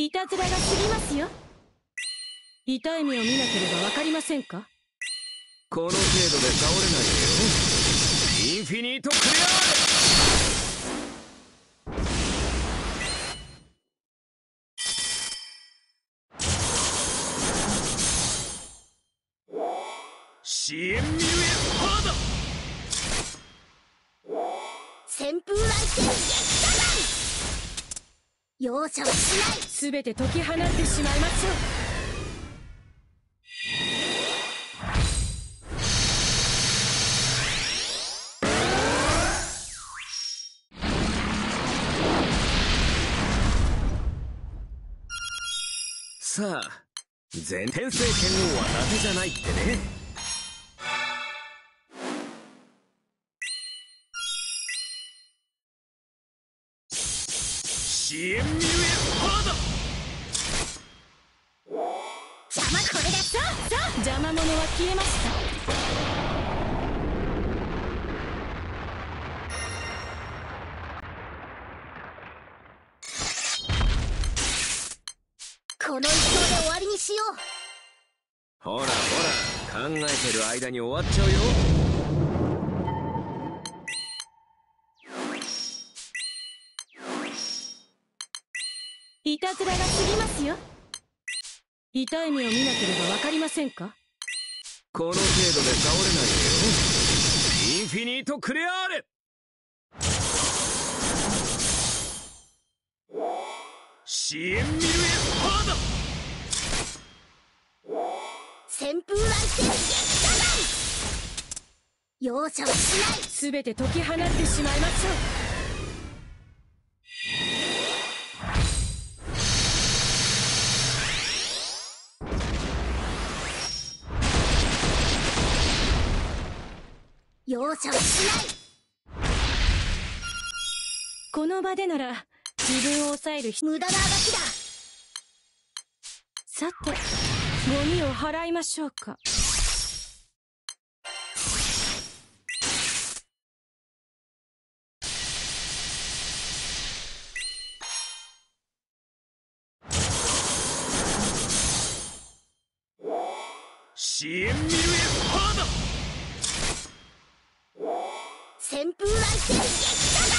いたずらが過ぎますよ。痛い目を見なければわかりませんか？この程度で倒れないでよインフィニートクリア支援ミルエパーだ。旋風来戦容赦はしない。全て解き放ってしまいましょう。さあ全天聖剣王は伊達じゃないってね支援ミルエパーだ邪魔これだ。さあさあ邪魔者は消えました。この一投で終わりにしよう。ほらほら考えてる間に終わっちゃうよいたずらが過ぎますよ。痛い目を見なければわかりませんか？この程度で倒れないでよ。インフィニートクレアーレ。支援ミルエパーだ旋風来戦撃火弾容赦はしない！全て解き放ってしまいましょ容赦はしない。うこの場でなら自分を抑える必無駄なあがきだ。さてゴミを払いましょうか。支援ミルエパーだ旋風来戦撃火弾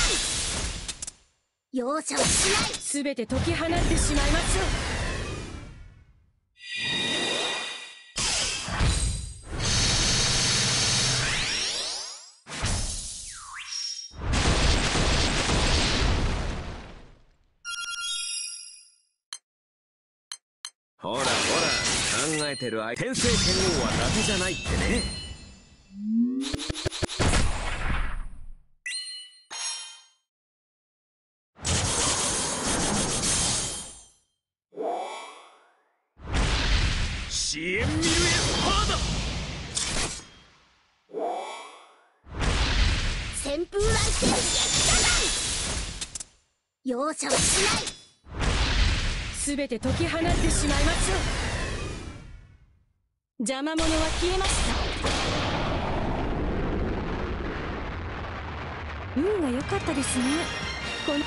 容赦はしない全て解き放ってしまいましょうほらほら考えてる間天聖剣王は伊達じゃないってね。支援ミルエパーだ。旋風来戦撃火弾容赦はしない。う全て解き放ってしまいましょう。邪魔者は消えました。運が良かったですね。この